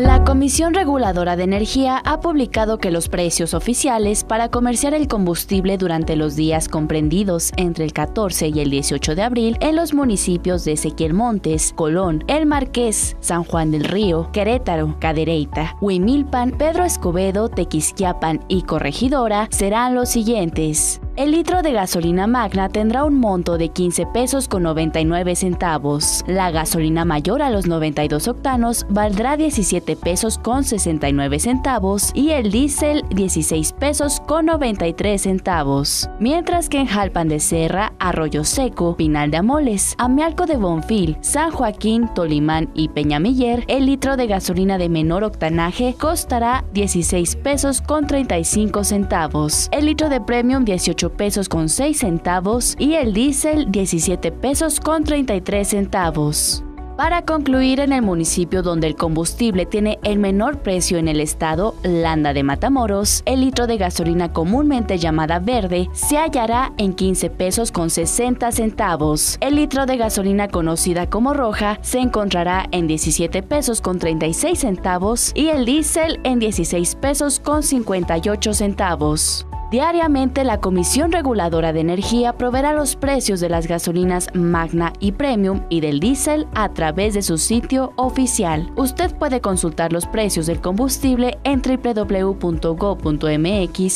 La Comisión Reguladora de Energía ha publicado que los precios oficiales para comerciar el combustible durante los días comprendidos entre el 14 y el 18 de abril en los municipios de Ezequiel Montes, Colón, El Marqués, San Juan del Río, Querétaro, Cadereyta, Huimilpan, Pedro Escobedo, Tequisquiapan y Corregidora serán los siguientes. El litro de gasolina magna tendrá un monto de 15 pesos con 99 centavos. La gasolina mayor a los 92 octanos valdrá 17 pesos con 69 centavos y el diésel 16 pesos con 93 centavos. Mientras que en Jalpan de Serra, Arroyo Seco, Pinal de Amoles, Amialco de Bonfil, San Joaquín, Tolimán y Peñamiller, el litro de gasolina de menor octanaje costará 16 pesos con 35 centavos. El litro de premium 18 pesos con 6 centavos y el diésel 17 pesos con 33 centavos. Para concluir, en el municipio donde el combustible tiene el menor precio en el estado, Landa de Matamoros, el litro de gasolina comúnmente llamada verde se hallará en 15 pesos con 60 centavos. El litro de gasolina conocida como roja se encontrará en 17 pesos con 36 centavos y el diésel en 16 pesos con 58 centavos. Diariamente la Comisión Reguladora de Energía proveerá los precios de las gasolinas Magna y Premium y del diésel a través de su sitio oficial. Usted puede consultar los precios del combustible en www.go.mx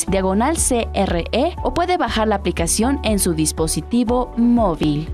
diagonal CRE o puede bajar la aplicación en su dispositivo móvil.